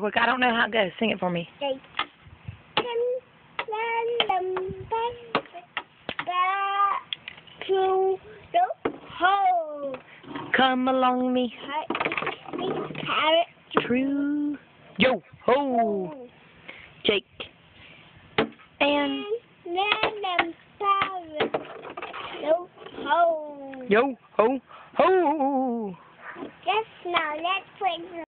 Quick, I don't know how it goes. Sing it for me. To the hole. Come along me, true. Yo ho, Jake. And yo ho ho. Just now, let's play